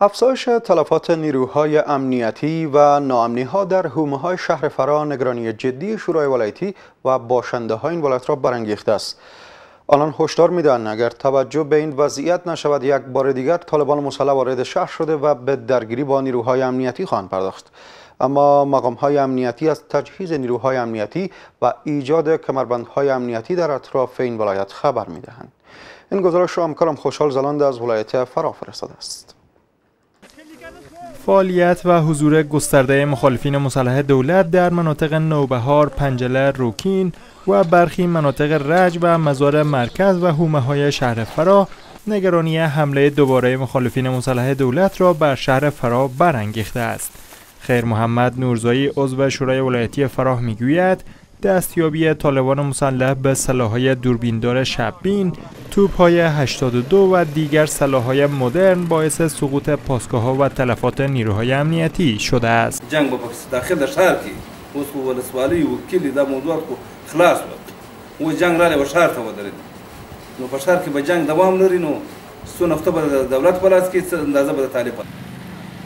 افزایش تلفات نیروهای امنیتی و ناامنی ها در حومه های شهر فرا نگرانی جدی شورای ولایتی و باشنده های این ولایت را برانگیخته است. آنان هشدار می‌دهند اگر توجه به این وضعیت نشود یک بار دیگر طالبان مسلح وارد شهر شده و به درگیری با نیروهای امنیتی خواهند پرداخت. اما مقام های امنیتی از تجهیز نیروهای امنیتی و ایجاد کمربندهای امنیتی در اطراف این ولایت خبر می‌دهند. این گزارش را همکارم خوشحال زلاند از ولایت فرا فرستاده است. فعالیت و حضور گسترده مخالفین مسلح دولت در مناطق نوبهار، پنجله، روکین و برخی مناطق رج و مزار مرکز و حومه های شهر فرا نگرانی حمله دوباره مخالفین مسلح دولت را بر شهر فرا برانگیخته است. خیر محمد نورزایی عضو شورای ولایتی فراه می‌گوید دستیابی طالبان مسلح به سلاحهای دوربیندار شبین، توپهای 82 و دیگر سلاحهای مدرن باعث سقوط پاسگاه و تلفات نیروهای امنیتی شده است. جنگ با پاکستان داخل در شهر کی؟ اوس خو ولسوالی و کلی دا موضوع خلاص و جنگ را له شهر ته ودرید نو په شهر به جنگ دوام لري نو څو نفته دولت په لاس کې اندازه به طالبان.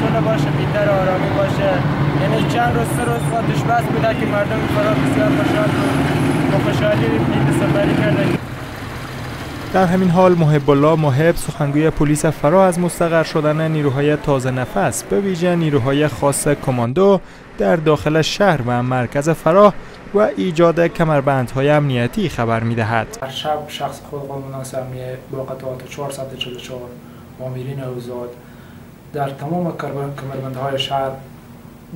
سوله باشه بیتر آرامی باشه. یعنی چند روز سه روز خودش بس بوده که مردم فرار بسیار خوشحال بود. با خوشحالی سفری کردن در همین حال محب الله محب سخنگوی پلیس فرا از مستقر شدن نیروهای تازه نفس به ویژه نیروهای خاص کماندو در داخل شهر و مرکز فراه و ایجاد کمربندهای امنیتی خبر می‌دهد. در شب شخص خود مناسب با قطعات 444 مامیرین اوزاد در تمام کمربندهای شهر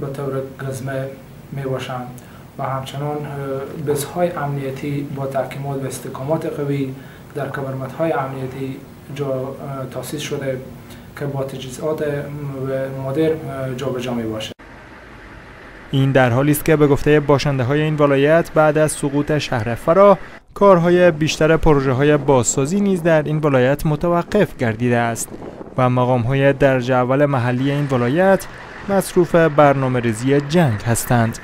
به طور گزمه می باشند و همچنان بزهای امنیتی با تحکیمات و استقامات قوی در کمربندهای امنیتی جا تاسیس شده که با تجهیزات مدرن جابجا می باشد. این در حالی است که به گفته باشنده های این ولایت بعد از سقوط شهر فرا کارهای بیشتر پروژه های بازسازی نیز در این ولایت متوقف گردیده است و مقام های درجه اول محلی این ولایت مصروف برنامه ریزی جنگ هستند.